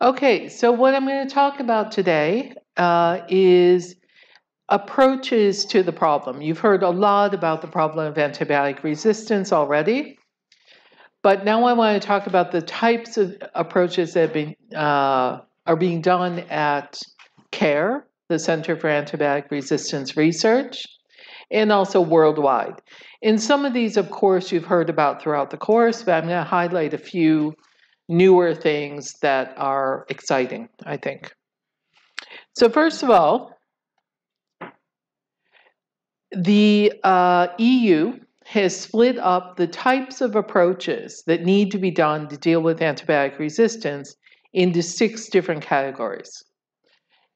Okay, so what I'm going to talk about today uh, is approaches to the problem. You've heard a lot about the problem of antibiotic resistance already, but now I want to talk about the types of approaches that been, uh, are being done at CARE, the Center for Antibiotic Resistance Research, and also worldwide. In some of these, of course, you've heard about throughout the course, but I'm going to highlight a few newer things that are exciting, I think. So, first of all, the uh, EU has split up the types of approaches that need to be done to deal with antibiotic resistance into six different categories.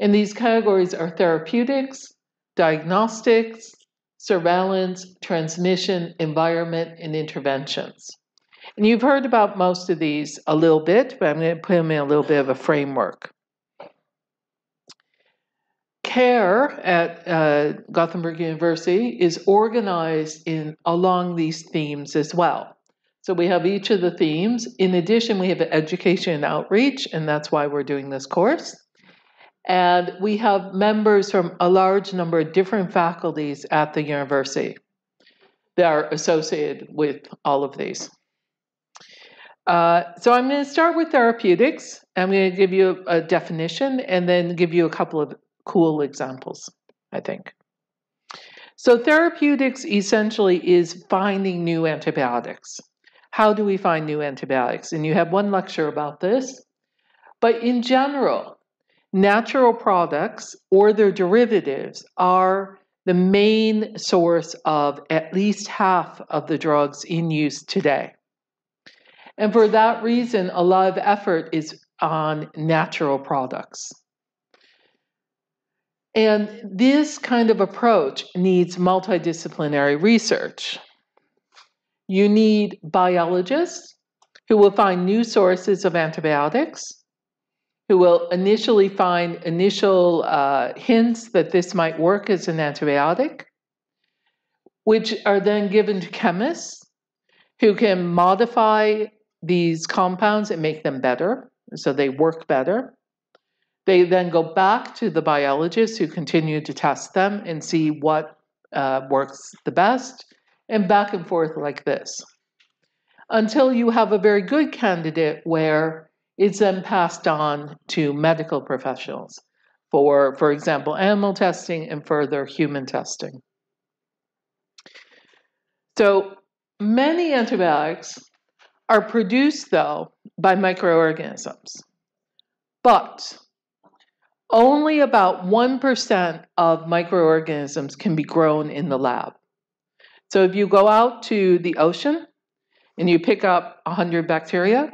And these categories are therapeutics, diagnostics, surveillance, transmission, environment, and interventions. And you've heard about most of these a little bit, but I'm going to put them in a little bit of a framework. CARE at uh, Gothenburg University is organized in along these themes as well. So we have each of the themes. In addition, we have education and outreach, and that's why we're doing this course. And we have members from a large number of different faculties at the university that are associated with all of these. Uh, so I'm going to start with therapeutics. I'm going to give you a, a definition and then give you a couple of cool examples, I think. So, therapeutics essentially is finding new antibiotics. How do we find new antibiotics? And you have one lecture about this. But in general, natural products or their derivatives are the main source of at least half of the drugs in use today. And for that reason, a lot of effort is on natural products. And this kind of approach needs multidisciplinary research. You need biologists who will find new sources of antibiotics, who will initially find initial uh, hints that this might work as an antibiotic, which are then given to chemists who can modify these compounds and make them better so they work better. They then go back to the biologists who continue to test them and see what uh, works the best, and back and forth like this until you have a very good candidate where it's then passed on to medical professionals for, for example, animal testing and further human testing. So many antibiotics are produced, though, by microorganisms. But only about 1% of microorganisms can be grown in the lab. So if you go out to the ocean and you pick up 100 bacteria,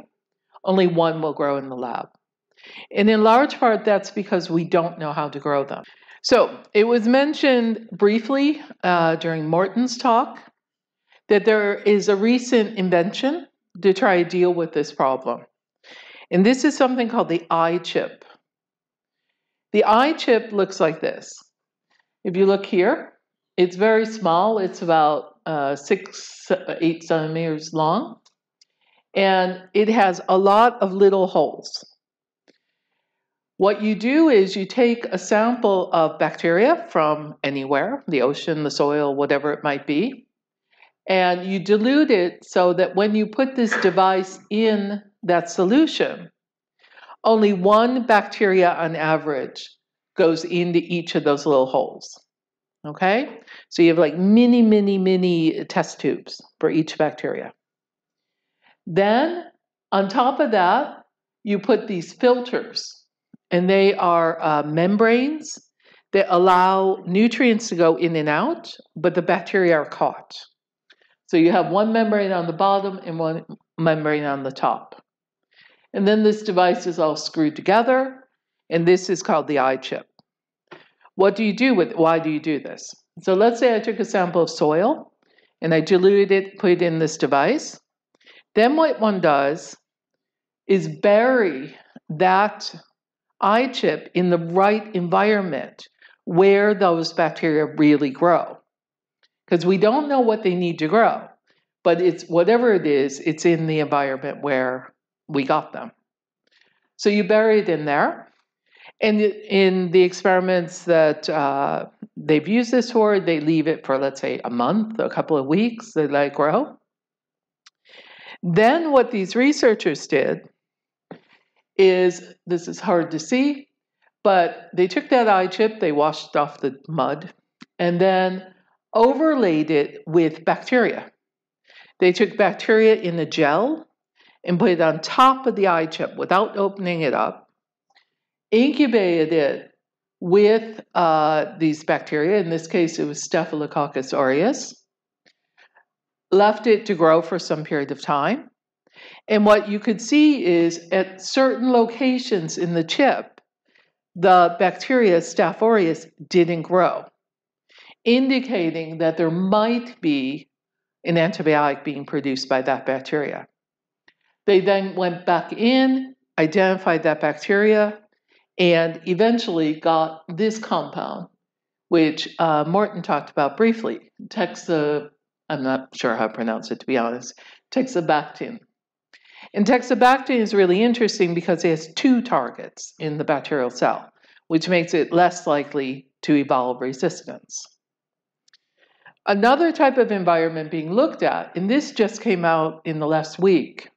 only one will grow in the lab. And in large part, that's because we don't know how to grow them. So it was mentioned briefly uh, during Morten's talk that there is a recent invention to try to deal with this problem. And this is something called the iChip. The iChip looks like this. If you look here, it's very small. It's about uh, six, eight centimeters long. And it has a lot of little holes. What you do is you take a sample of bacteria from anywhere, the ocean, the soil, whatever it might be, and you dilute it so that when you put this device in that solution, only one bacteria on average goes into each of those little holes. Okay? So you have like mini, mini, mini test tubes for each bacteria. Then, on top of that, you put these filters, and they are uh, membranes that allow nutrients to go in and out, but the bacteria are caught. So you have one membrane on the bottom and one membrane on the top. And then this device is all screwed together, and this is called the iChip. What do you do with why do you do this? So let's say I took a sample of soil and I diluted it, put it in this device. Then what one does is bury that iChip in the right environment where those bacteria really grow. Because we don't know what they need to grow, but it's whatever it is, it's in the environment where we got them. So you bury it in there. And in the experiments that uh, they've used this for, they leave it for, let's say, a month, a couple of weeks, they let it grow. Then, what these researchers did is this is hard to see, but they took that iChip, they washed off the mud, and then overlaid it with bacteria. They took bacteria in a gel and put it on top of the iChip without opening it up, incubated it with uh, these bacteria. In this case, it was Staphylococcus aureus. Left it to grow for some period of time. And what you could see is at certain locations in the chip, the bacteria Staph aureus didn't grow, indicating that there might be an antibiotic being produced by that bacteria. They then went back in, identified that bacteria, and eventually got this compound, which uh, Morten talked about briefly. Texa, I'm not sure how to pronounce it to be honest, Teixobactin. And Teixobactin is really interesting because it has two targets in the bacterial cell, which makes it less likely to evolve resistance. Another type of environment being looked at, and this just came out in the last week,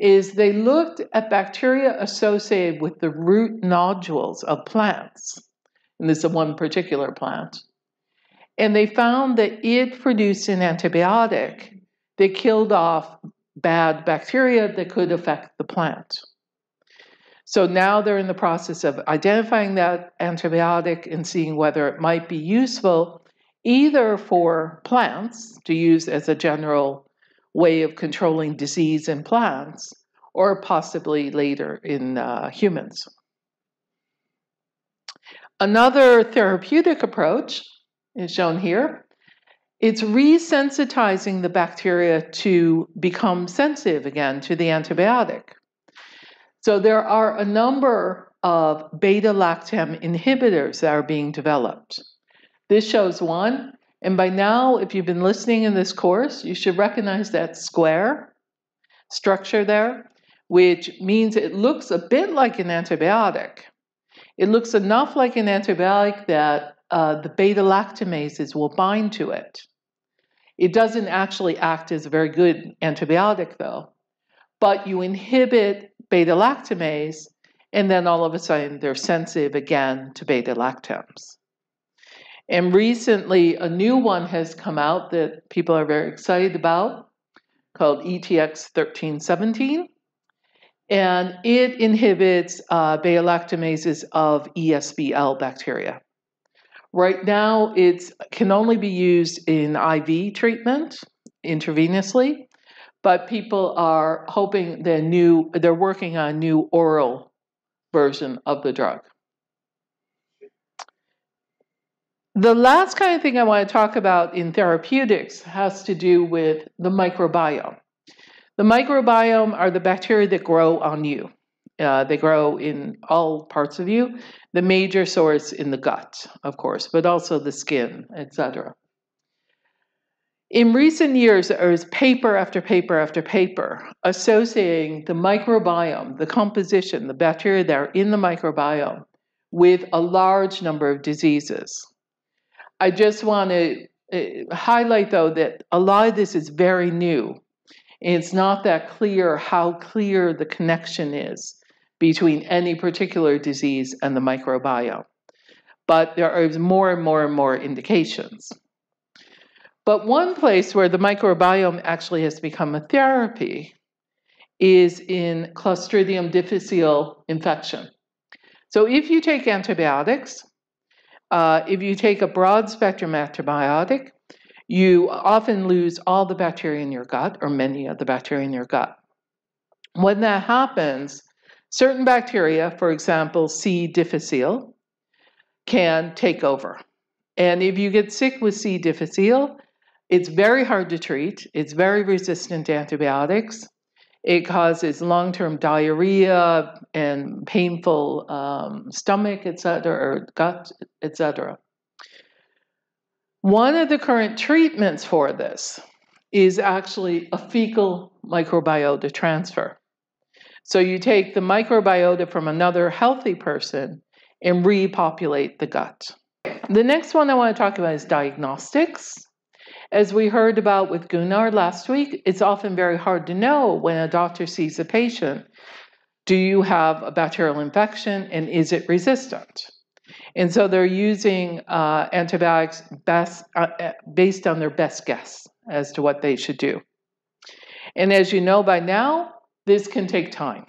is they looked at bacteria associated with the root nodules of plants. And this is one particular plant. And they found that it produced an antibiotic that killed off bad bacteria that could affect the plant. So now they're in the process of identifying that antibiotic and seeing whether it might be useful either for plants to use as a general way of controlling disease in plants, or possibly later in uh, humans. Another therapeutic approach is shown here. It's resensitizing the bacteria to become sensitive again to the antibiotic. So there are a number of beta lactam inhibitors that are being developed. This shows one and by now, if you've been listening in this course, you should recognize that square structure there, which means it looks a bit like an antibiotic. It looks enough like an antibiotic that uh, the beta lactamases will bind to it. It doesn't actually act as a very good antibiotic, though, but you inhibit beta lactamase, and then all of a sudden they're sensitive again to beta lactams. And recently, a new one has come out that people are very excited about called ETX 1317. And it inhibits uh, beta lactamases of ESBL bacteria. Right now, it can only be used in IV treatment intravenously, but people are hoping the new, they're working on a new oral version of the drug. The last kind of thing I want to talk about in therapeutics has to do with the microbiome. The microbiome are the bacteria that grow on you. Uh, they grow in all parts of you. The major source in the gut, of course, but also the skin, etc. In recent years, there is paper after paper after paper associating the microbiome, the composition, the bacteria that are in the microbiome, with a large number of diseases. I just want to uh, highlight, though, that a lot of this is very new. It's not that clear how clear the connection is between any particular disease and the microbiome. But there are more and more and more indications. But one place where the microbiome actually has become a therapy is in Clostridium difficile infection. So if you take antibiotics, uh, if you take a broad spectrum antibiotic, you often lose all the bacteria in your gut or many of the bacteria in your gut. When that happens, certain bacteria, for example, C. difficile, can take over. And if you get sick with C. difficile, it's very hard to treat. It's very resistant to antibiotics. It causes long term diarrhea and painful um, stomach, etc., or gut, etc. One of the current treatments for this is actually a fecal microbiota transfer. So you take the microbiota from another healthy person and repopulate the gut. The next one I want to talk about is diagnostics. As we heard about with Gunnar last week, it's often very hard to know when a doctor sees a patient do you have a bacterial infection and is it resistant? And so they're using uh, antibiotics best, uh, uh, based on their best guess as to what they should do. And as you know by now, this can take time.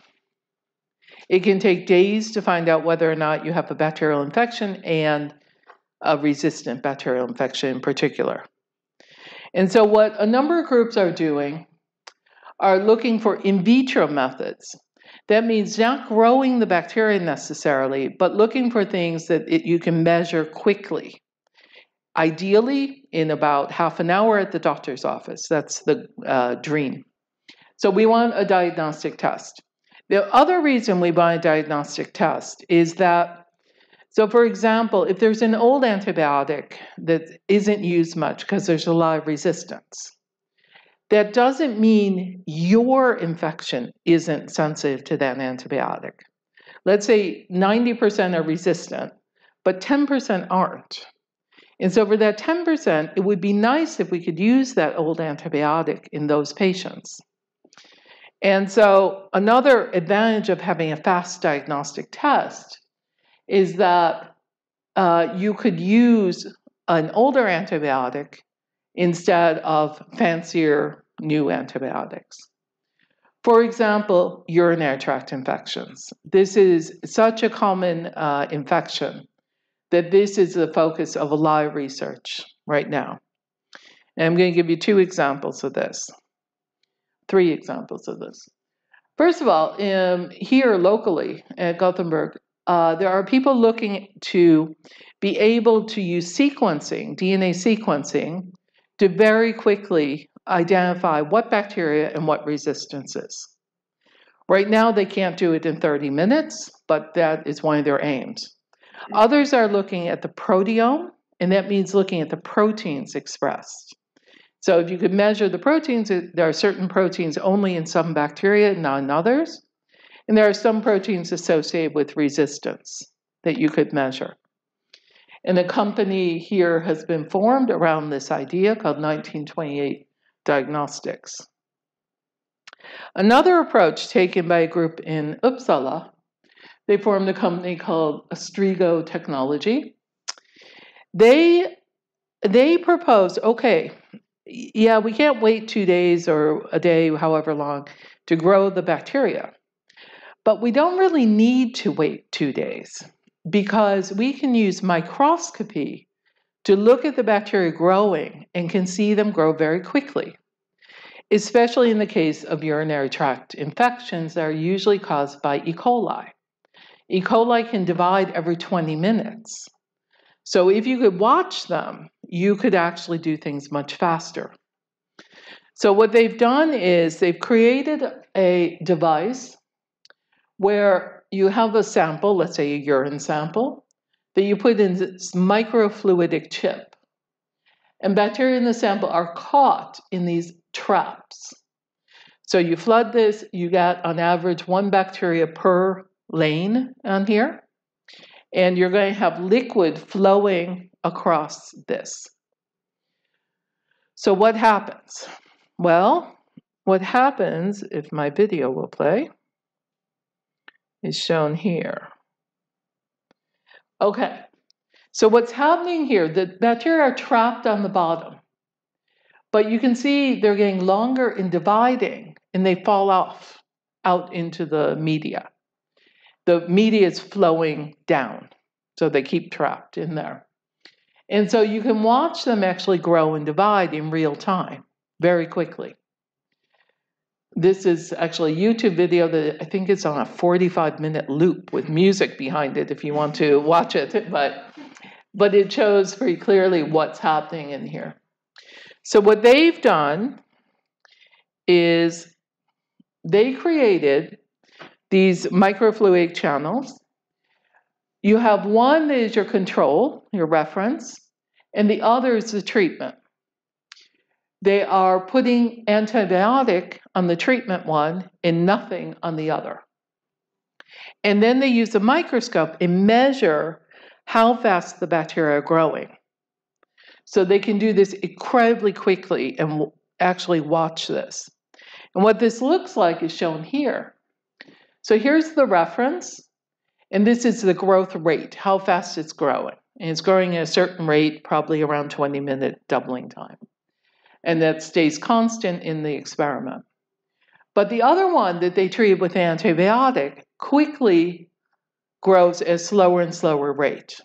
It can take days to find out whether or not you have a bacterial infection and a resistant bacterial infection in particular. And so, what a number of groups are doing are looking for in vitro methods that means not growing the bacteria necessarily, but looking for things that it, you can measure quickly. Ideally, in about half an hour at the doctor's office. That's the uh, dream. So, we want a diagnostic test. The other reason we want a diagnostic test is that, so for example, if there's an old antibiotic that isn't used much because there's a lot of resistance, that doesn't mean your infection isn't sensitive to that antibiotic. Let's say 90% are resistant, but 10% aren't. And so, for that 10%, it would be nice if we could use that old antibiotic in those patients. And so, another advantage of having a fast diagnostic test is that uh, you could use an older antibiotic instead of fancier new antibiotics. For example, urinary tract infections. This is such a common uh, infection that this is the focus of a lot of research right now. And I'm going to give you two examples of this, three examples of this. First of all, um, here locally at Gothenburg, uh, there are people looking to be able to use sequencing, DNA sequencing, to very quickly identify what bacteria and what resistances. Right now, they can't do it in 30 minutes, but that is one of their aims. Others are looking at the proteome, and that means looking at the proteins expressed. So, if you could measure the proteins, there are certain proteins only in some bacteria, and not in others. And there are some proteins associated with resistance that you could measure. And a company here has been formed around this idea called 1928 Diagnostics. Another approach taken by a group in Uppsala, they formed a company called Astrego Technology. They they proposed, okay, yeah, we can't wait two days or a day, however long, to grow the bacteria. But we don't really need to wait two days because we can use microscopy to look at the bacteria growing and can see them grow very quickly, especially in the case of urinary tract infections that are usually caused by E. coli. E. coli can divide every 20 minutes. So if you could watch them, you could actually do things much faster. So what they've done is they've created a device where you have a sample, let's say a urine sample, that you put in this microfluidic chip. And bacteria in the sample are caught in these traps. So you flood this, you get on average one bacteria per lane on here, and you're going to have liquid flowing across this. So what happens? Well, what happens, if my video will play, is shown here. Okay, so what's happening here, the bacteria are trapped on the bottom, but you can see they're getting longer in dividing and they fall off out into the media. The media is flowing down, so they keep trapped in there. And so you can watch them actually grow and divide in real time very quickly. This is actually a YouTube video that I think is on a 45 minute loop with music behind it if you want to watch it, but, but it shows very clearly what's happening in here. So, what they've done is they created these microfluidic channels. You have one that is your control, your reference, and the other is the treatment. They are putting antibiotic on the treatment one and nothing on the other. And then they use a microscope and measure how fast the bacteria are growing. So they can do this incredibly quickly and actually watch this. And what this looks like is shown here. So here's the reference, and this is the growth rate, how fast it's growing. And it's growing at a certain rate, probably around 20 minute doubling time. And that stays constant in the experiment. But the other one that they treated with antibiotic quickly grows at slower and slower rate.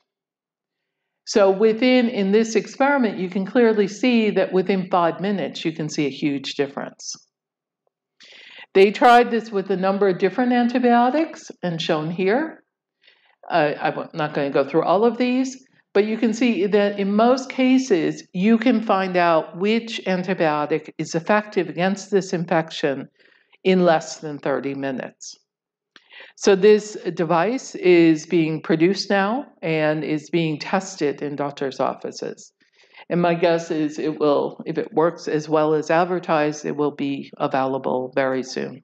So within in this experiment, you can clearly see that within five minutes, you can see a huge difference. They tried this with a number of different antibiotics and shown here. Uh, I'm not going to go through all of these, but you can see that in most cases, you can find out which antibiotic is effective against this infection in less than 30 minutes. So this device is being produced now and is being tested in doctors' offices. And my guess is it will, if it works as well as advertised, it will be available very soon.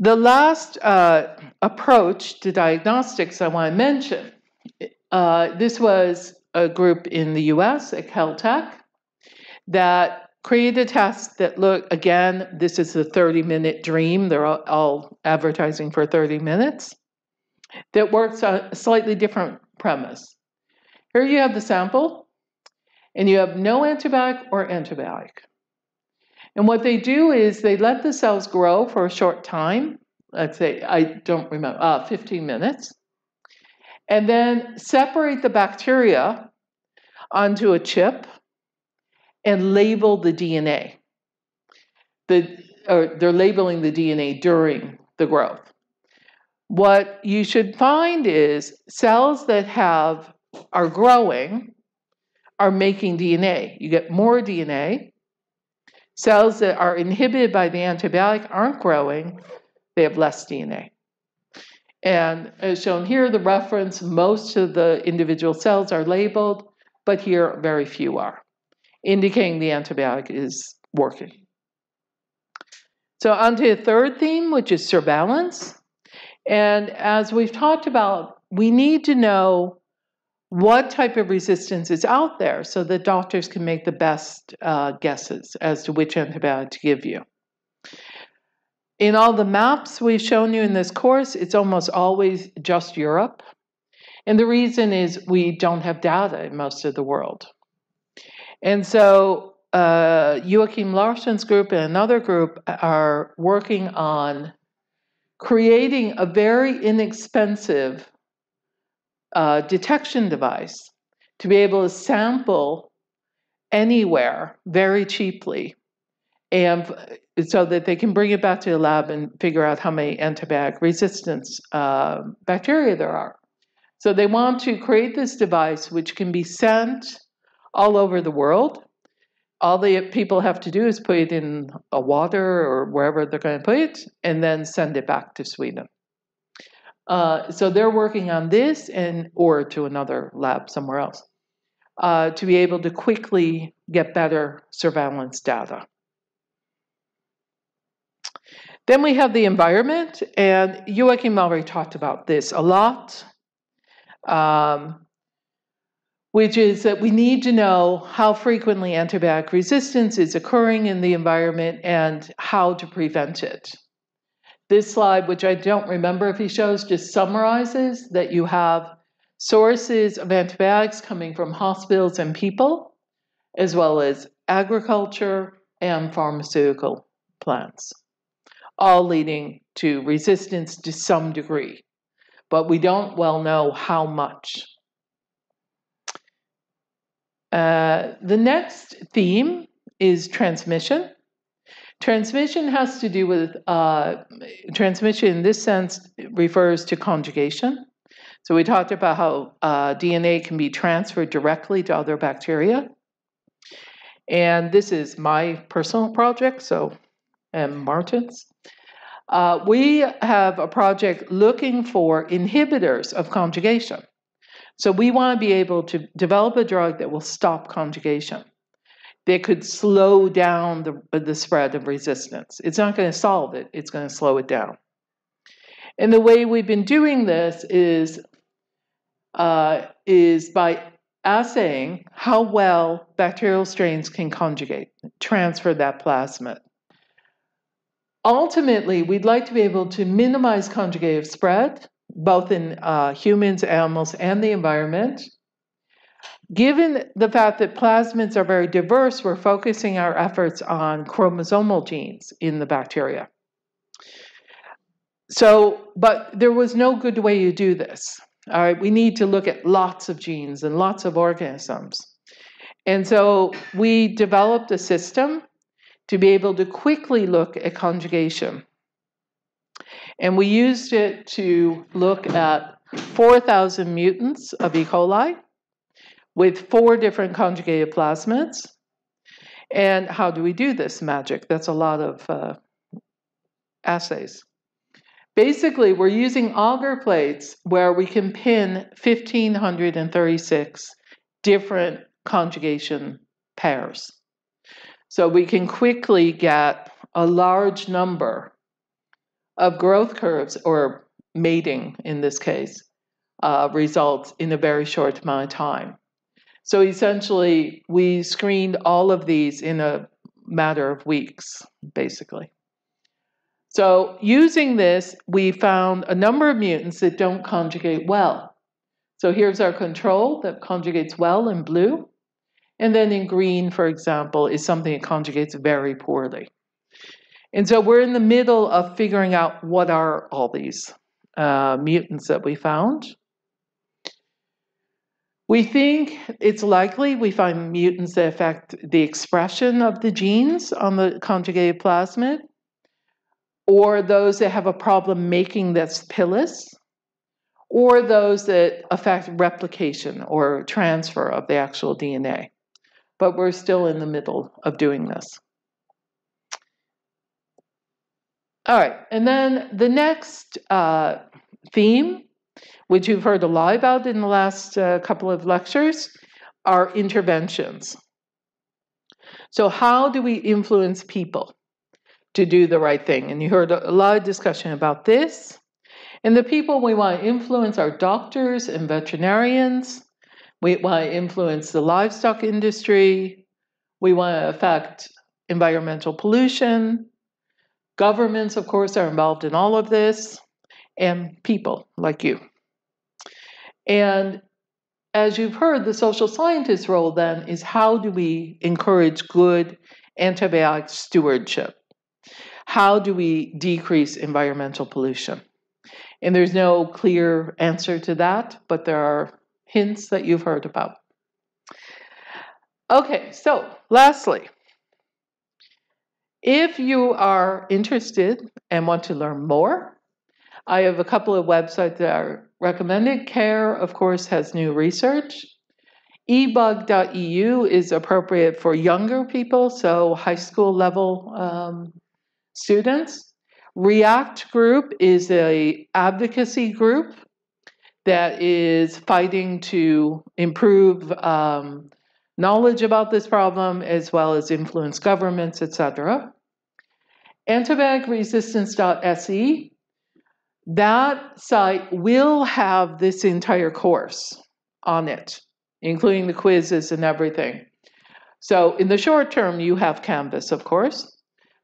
The last uh, approach to diagnostics I want to mention, uh, this was a group in the US at Caltech that created a test that look again this is the 30 minute dream. They're all, all advertising for 30 minutes that works on a slightly different premise. Here you have the sample and you have no antibiotic or antibiotic. And what they do is they let the cells grow for a short time. Let's say i don't remember uh, 15 minutes and then separate the bacteria onto a chip and label the DNA. The, or they're labeling the DNA during the growth. What you should find is cells that have are growing are making DNA. You get more DNA. Cells that are inhibited by the antibiotic aren't growing, they have less DNA. And as shown here, the reference, most of the individual cells are labeled, but here very few are indicating the antibiotic is working. So, on to the third theme, which is surveillance. And as we've talked about, we need to know what type of resistance is out there so that doctors can make the best uh, guesses as to which antibiotic to give you. In all the maps we've shown you in this course, it's almost always just Europe. And the reason is we don't have data in most of the world. And so uh, Joakim Larsson's group and another group are working on creating a very inexpensive uh, detection device to be able to sample anywhere very cheaply and so that they can bring it back to the lab and figure out how many antibiotic resistance uh, bacteria there are. So they want to create this device which can be sent all over the world. All the people have to do is put it in a water or wherever they're going to put it, and then send it back to Sweden. Uh, so they're working on this, and or to another lab somewhere else, uh, to be able to quickly get better surveillance data. Then we have the environment, and Joakim already talked about this a lot. Um, which is that we need to know how frequently antibiotic resistance is occurring in the environment and how to prevent it. This slide, which I don't remember if he shows, just summarizes that you have sources of antibiotics coming from hospitals and people, as well as agriculture and pharmaceutical plants, all leading to resistance to some degree. But we don't well know how much. Uh, the next theme is transmission. Transmission has to do with uh, transmission in this sense refers to conjugation. So we talked about how uh, DNA can be transferred directly to other bacteria. And this is my personal project, so and Martin's. Uh, we have a project looking for inhibitors of conjugation. So we want to be able to develop a drug that will stop conjugation. that could slow down the, the spread of resistance. It's not going to solve it, it's going to slow it down. And the way we've been doing this is, uh, is by assaying how well bacterial strains can conjugate, transfer that plasmid. Ultimately, we'd like to be able to minimize conjugative spread, both in uh, humans, animals, and the environment, Given the fact that plasmids are very diverse, we're focusing our efforts on chromosomal genes in the bacteria. So, but there was no good way to do this. All right, we need to look at lots of genes and lots of organisms. And so we developed a system to be able to quickly look at conjugation. And we used it to look at 4,000 mutants of E. coli with four different conjugated plasmids. And how do we do this magic? That's a lot of uh, assays. Basically, we're using agar plates where we can pin 1,536 different conjugation pairs. So we can quickly get a large number of growth curves, or mating in this case, uh, results in a very short amount of time. So essentially, we screened all of these in a matter of weeks, basically. So using this, we found a number of mutants that don't conjugate well. So here's our control that conjugates well in blue. And then in green, for example, is something that conjugates very poorly. And so we're in the middle of figuring out what are all these uh, mutants that we found. We think it's likely we find mutants that affect the expression of the genes on the conjugated plasmid, or those that have a problem making this pilus, or those that affect replication or transfer of the actual DNA. But we're still in the middle of doing this. All right, and then the next uh, theme which you've heard a lot about in the last uh, couple of lectures, are interventions. So, how do we influence people to do the right thing? And you heard a lot of discussion about this. And the people we want to influence are doctors and veterinarians. We want to influence the livestock industry. We want to affect environmental pollution. Governments, of course, are involved in all of this, and people like you. And as you've heard, the social scientist role then is how do we encourage good antibiotic stewardship? How do we decrease environmental pollution? And there's no clear answer to that, but there are hints that you've heard about. Okay, so lastly, if you are interested and want to learn more, I have a couple of websites that are recommended. CARE, of course, has new research. ebug.eu is appropriate for younger people, so high school level um, students. React Group is a advocacy group that is fighting to improve um, knowledge about this problem as well as influence governments, etc. Antibioticresistance.se that site will have this entire course on it, including the quizzes and everything. So in the short term, you have Canvas, of course.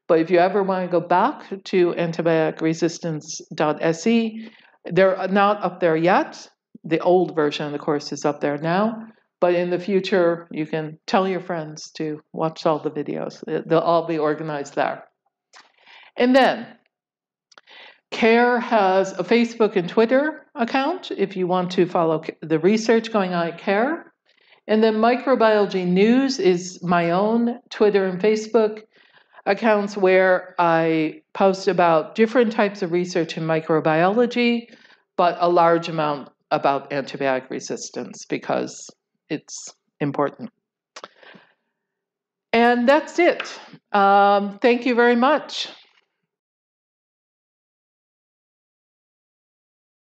But if you ever want to go back to antibioticresistance.se, they're not up there yet. The old version of the course is up there now. But in the future, you can tell your friends to watch all the videos. They'll all be organized there. And then CARE has a Facebook and Twitter account if you want to follow the research going on at CARE. And then Microbiology News is my own Twitter and Facebook accounts where I post about different types of research in microbiology, but a large amount about antibiotic resistance because it's important. And that's it. Um, thank you very much.